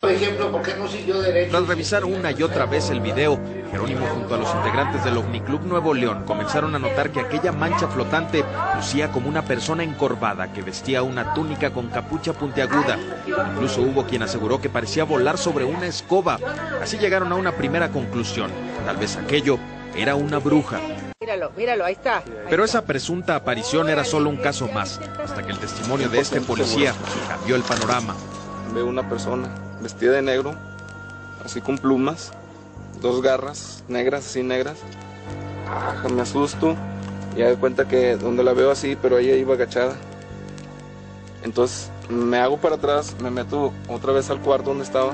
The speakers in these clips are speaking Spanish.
Por ejemplo, ¿por qué no siguió derecho? Tras revisar una y otra vez el video, Jerónimo junto a los integrantes del Club Nuevo León comenzaron a notar que aquella mancha flotante lucía como una persona encorvada que vestía una túnica con capucha puntiaguda. Incluso hubo quien aseguró que parecía volar sobre una escoba. Así llegaron a una primera conclusión. Tal vez aquello era una bruja. Míralo, míralo, ahí está. Pero esa presunta aparición era solo un caso más, hasta que el testimonio de este policía cambió el panorama. Veo una persona vestida de negro, así con plumas, dos garras negras, así negras. Me asusto y me cuenta que donde la veo así, pero ella iba agachada. Entonces me hago para atrás, me meto otra vez al cuarto donde estaba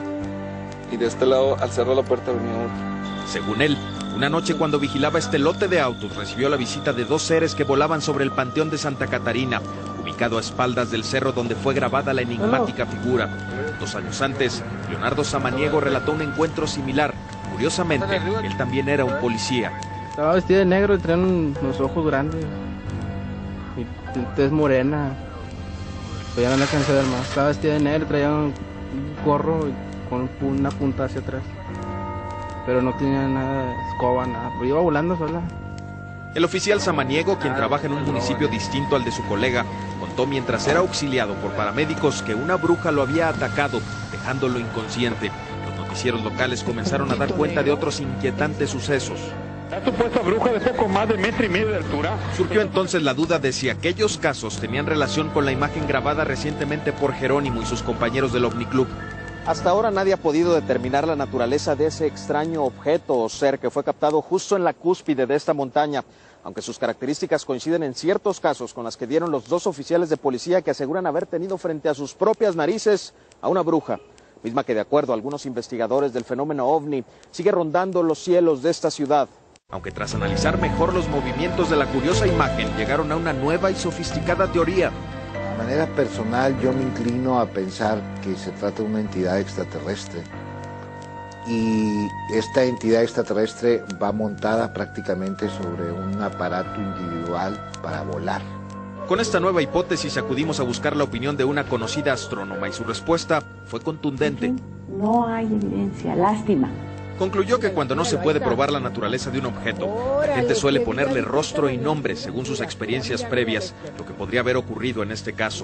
y de este lado al cerrar la puerta venía otro. Según él, una noche cuando vigilaba este lote de autos recibió la visita de dos seres que volaban sobre el Panteón de Santa Catarina, ubicado a espaldas del cerro donde fue grabada la enigmática figura. Dos años antes, Leonardo Samaniego relató un encuentro similar. Curiosamente, él también era un policía. Estaba vestido de negro y tenía unos ojos grandes y tez morena. Pero ya no alcancé a ver más. Estaba vestido de negro, traía un gorro con una punta hacia atrás. Pero no tenía nada de escoba, nada. Pero iba volando sola. El oficial Samaniego, quien trabaja en un municipio distinto al de su colega, contó mientras era auxiliado por paramédicos que una bruja lo había atacado, dejándolo inconsciente. Los noticieros locales comenzaron a dar cuenta de otros inquietantes sucesos. La supuesta bruja de poco más de metro y medio de altura. Surgió entonces la duda de si aquellos casos tenían relación con la imagen grabada recientemente por Jerónimo y sus compañeros del OVNI Club. Hasta ahora nadie ha podido determinar la naturaleza de ese extraño objeto o ser que fue captado justo en la cúspide de esta montaña, aunque sus características coinciden en ciertos casos con las que dieron los dos oficiales de policía que aseguran haber tenido frente a sus propias narices a una bruja, misma que de acuerdo a algunos investigadores del fenómeno ovni sigue rondando los cielos de esta ciudad. Aunque tras analizar mejor los movimientos de la curiosa imagen llegaron a una nueva y sofisticada teoría de manera personal yo me inclino a pensar que se trata de una entidad extraterrestre y esta entidad extraterrestre va montada prácticamente sobre un aparato individual para volar. Con esta nueva hipótesis acudimos a buscar la opinión de una conocida astrónoma y su respuesta fue contundente. No hay evidencia, lástima. Concluyó que cuando no se puede probar la naturaleza de un objeto, la gente suele ponerle rostro y nombre según sus experiencias previas, lo que podría haber ocurrido en este caso.